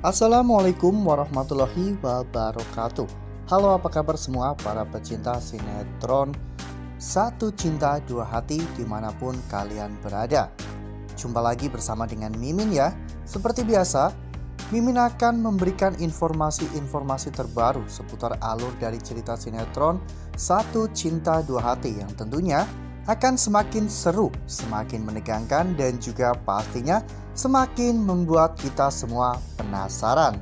Assalamualaikum warahmatullahi wabarakatuh. Halo apa kabar semua para pecinta sinetron? Satu Cinta Dua Hati di mana pun kalian berada. Jumpa lagi bersama dengan Mimin ya. Seperti biasa Mimin akan memberikan informasi-informasi terbaru seputar alur dari cerita sinetron Satu Cinta Dua Hati yang tentunya akan semakin seru, semakin menegangkan dan juga pastinya semakin membuat kita semua penasaran.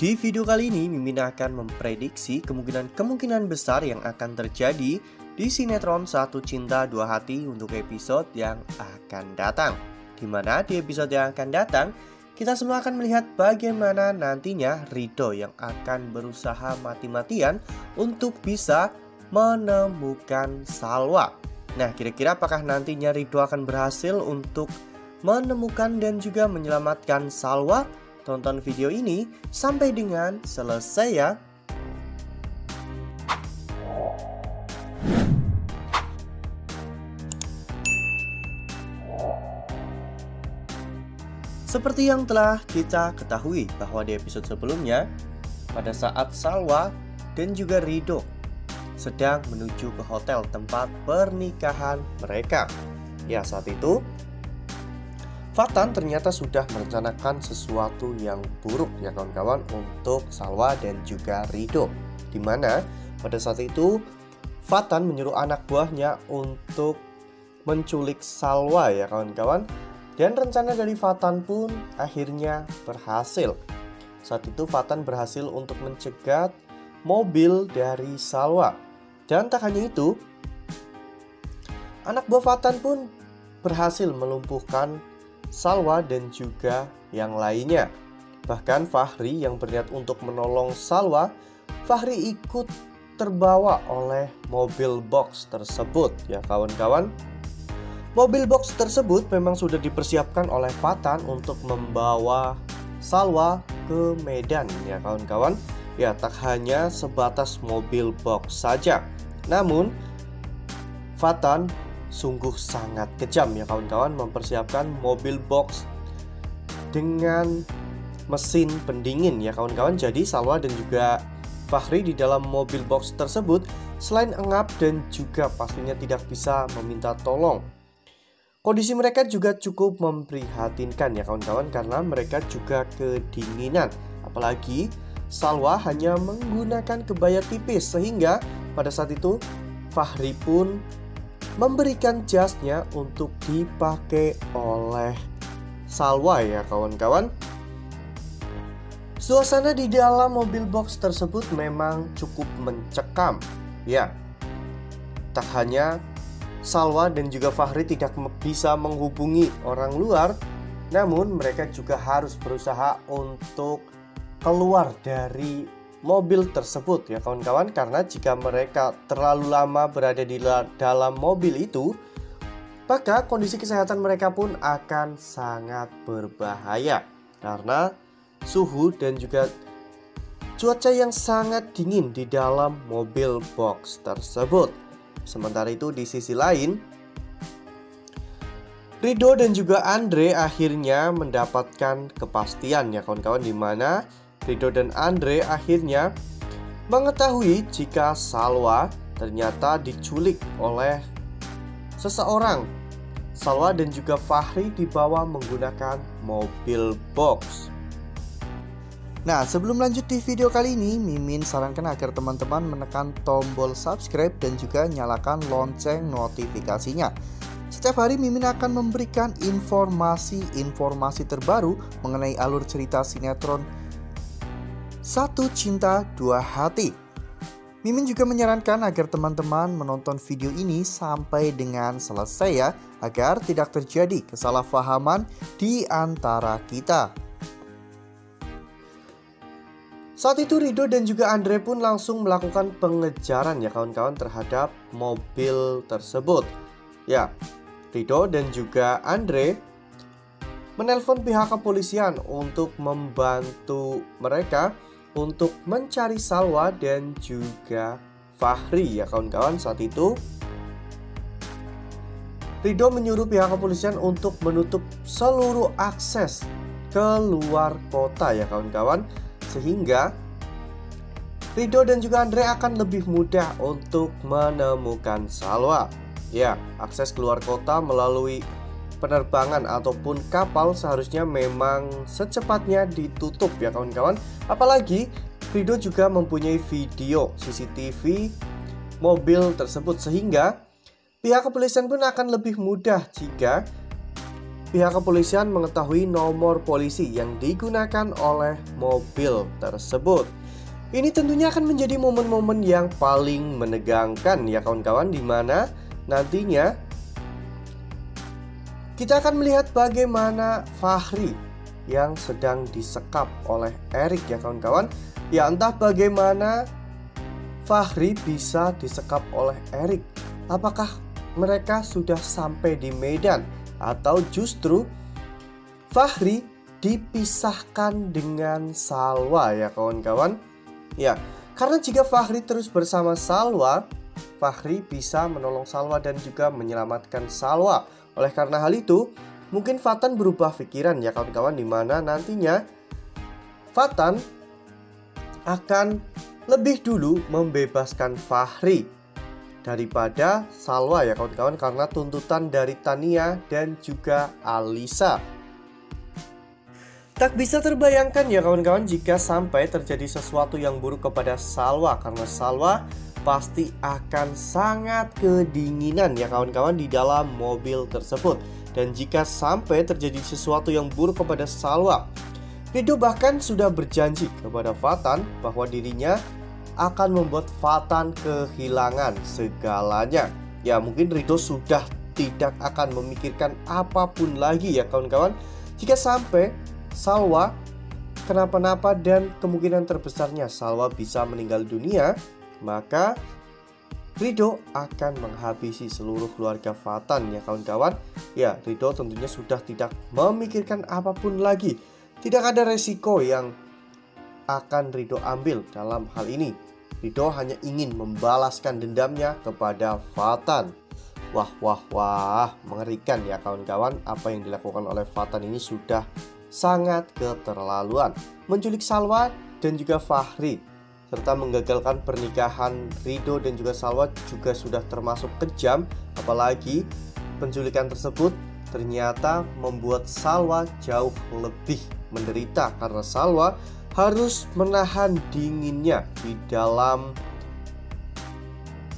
Di video kali ini Mimin akan memprediksi kemungkinan-kemungkinan besar yang akan terjadi di sinetron Satu Cinta Dua Hati untuk episode yang akan datang. Di mana di episode yang akan datang, kita semua akan melihat bagaimana nantinya Rido yang akan berusaha mati-matian untuk bisa menemukan Salwa. Nah, kira-kira apakah nantinya Rido akan berhasil untuk menemukan dan juga menyelamatkan Salwa? Tonton video ini sampai dengan selesai ya. Seperti yang telah kita ketahui bahwa di episode sebelumnya, pada saat Salwa dan juga Rido sedang menuju ke hotel tempat pernikahan mereka. Ya, saat itu Fatan ternyata sudah merencanakan sesuatu yang buruk ya kawan-kawan untuk Salwa dan juga Rido. Di mana pada saat itu Fatan menyuruh anak buahnya untuk menculik Salwa ya kawan-kawan. Dan rencana dari Fatan pun akhirnya berhasil. Saat itu Fatan berhasil untuk mencegat mobil dari Salwa dan tak hanya itu, anak buah Fatan pun berhasil melumpuhkan Salwa dan juga yang lainnya. Bahkan Fahri yang berniat untuk menolong Salwa, Fahri ikut terbawa oleh mobil box tersebut ya kawan-kawan. Mobil box tersebut memang sudah dipersiapkan oleh Fatan untuk membawa Salwa ke Medan ya kawan-kawan. Ya tak hanya sebatas mobil box saja namun, Fatan sungguh sangat kejam ya kawan-kawan mempersiapkan mobil box dengan mesin pendingin ya kawan-kawan. Jadi Salwa dan juga Fahri di dalam mobil box tersebut selain engap dan juga pastinya tidak bisa meminta tolong. Kondisi mereka juga cukup memprihatinkan ya kawan-kawan karena mereka juga kedinginan. Apalagi Salwa hanya menggunakan kebaya tipis sehingga pada saat itu Fahri pun memberikan jasnya untuk dipakai oleh Salwa ya kawan-kawan. Suasana di dalam mobil box tersebut memang cukup mencekam. Ya, tak hanya Salwa dan juga Fahri tidak bisa menghubungi orang luar, namun mereka juga harus berusaha untuk keluar dari mobil tersebut ya kawan-kawan karena jika mereka terlalu lama berada di dalam mobil itu maka kondisi kesehatan mereka pun akan sangat berbahaya karena suhu dan juga cuaca yang sangat dingin di dalam mobil box tersebut. Sementara itu di sisi lain Rido dan juga Andre akhirnya mendapatkan kepastian ya kawan-kawan di mana Rido dan Andre akhirnya mengetahui jika Salwa ternyata diculik oleh seseorang. Salwa dan juga Fahri dibawa menggunakan mobil box. Nah, sebelum lanjut di video kali ini, Mimin sarankan agar teman-teman menekan tombol subscribe dan juga nyalakan lonceng notifikasinya. Setiap hari Mimin akan memberikan informasi-informasi terbaru mengenai alur cerita sinetron satu Cinta Dua Hati. Mimin juga menyarankan agar teman-teman menonton video ini sampai dengan selesai ya, agar tidak terjadi kesalahpahaman di antara kita. Saat itu Rido dan juga Andre pun langsung melakukan pengejaran ya kawan-kawan terhadap mobil tersebut. Ya, Rido dan juga Andre menelpon pihak kepolisian untuk membantu mereka untuk mencari Salwa dan juga Fahri ya kawan-kawan saat itu Rido menyuruh pihak kepolisian untuk menutup seluruh akses keluar kota ya kawan-kawan. Sehingga Rido dan juga Andre akan lebih mudah untuk menemukan Salwa. Ya, akses keluar kota melalui penerbangan ataupun kapal seharusnya memang secepatnya ditutup ya kawan-kawan Apalagi Rido juga mempunyai video CCTV mobil tersebut sehingga pihak kepolisian pun akan lebih mudah jika pihak kepolisian mengetahui nomor polisi yang digunakan oleh mobil tersebut. Ini tentunya akan menjadi momen-momen yang paling menegangkan ya kawan-kawan di mana nantinya kita akan melihat bagaimana Fahri yang sedang disekap oleh Erik ya kawan-kawan Ya entah bagaimana Fahri bisa disekap oleh Erik. Apakah mereka sudah sampai di Medan atau justru Fahri dipisahkan dengan Salwa ya kawan-kawan? Ya, karena jika Fahri terus bersama Salwa, Fahri bisa menolong Salwa dan juga menyelamatkan Salwa. Oleh karena hal itu, mungkin Fatan berubah pikiran ya kawan-kawan di mana nantinya Fatan akan lebih dulu membebaskan Fahri daripada Salwa ya kawan-kawan karena tuntutan dari Tania dan juga Alisa. Tak bisa terbayangkan ya kawan-kawan jika sampai terjadi sesuatu yang buruk kepada Salwa karena Salwa pasti akan sangat kedinginan ya kawan-kawan di dalam mobil tersebut. Dan jika sampai terjadi sesuatu yang buruk kepada Salwa, Rido bahkan sudah berjanji kepada Fatan bahwa dirinya akan membuat Fatan kehilangan segalanya. Ya mungkin Rido sudah tidak akan memikirkan apa pun lagi ya kawan-kawan Jika sampai Salwa kenapa-napa dan kemungkinan terbesarnya Salwa bisa meninggal dunia Maka Rido akan menghabisi seluruh keluarga Fatan ya kawan-kawan Ya Rido tentunya sudah tidak memikirkan apa pun lagi tidak ada resiko yang akan Rido ambil dalam hal ini. Rido hanya ingin membalaskan dendamnya kepada Fatan. Wah, wah, wah, mengerikan ya kawan-kawan. Apa yang dilakukan oleh Fatan ini sudah sangat keterlaluan. Menculik Salwa dan juga Fahri serta menggagalkan pernikahan Rido dan juga Salwa juga sudah termasuk kejam. Apalagi penculikan tersebut ternyata membuat Salwa jauh lebih menderita karena Salwa harus menahan dinginnya di dalam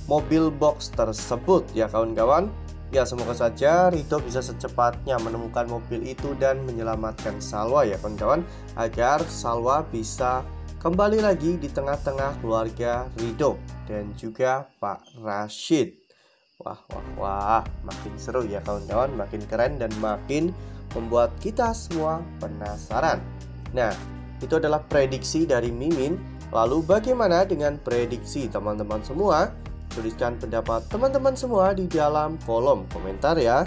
mobil box tersebut. Ya kawan-kawan. Ya semoga saja Rido bisa secepatnya menemukan mobil itu dan menyelamatkan Salwa ya kawan-kawan Agar Salwa bisa kembali lagi di tengah-tengah keluarga Rido dan juga Pak Rashid Wah wah wah makin seru ya kawan-kawan makin keren dan makin membuat kita semua penasaran. Nah, itu adalah prediksi dari Mimin. Lalu bagaimana dengan prediksi teman-teman semua? Tuliskan pendapat teman-teman semua di dalam kolom komentar ya.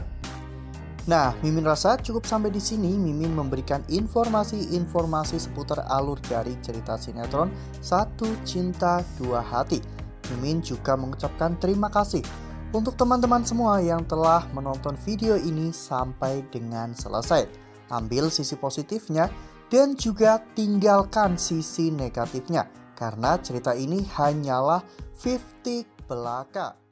Nah, Mimin rasa cukup sampai di sini Mimin memberikan informasi-informasi seputar alur dari cerita sinetron Satu Cinta Dua Hati. Mimin juga mengucapkan terima kasih untuk teman-teman semua yang telah menonton video ini sampai dengan selesai. Ambil sisi positifnya dan juga tinggalkan sisi negatifnya karena cerita ini hanyalah 50 belaka.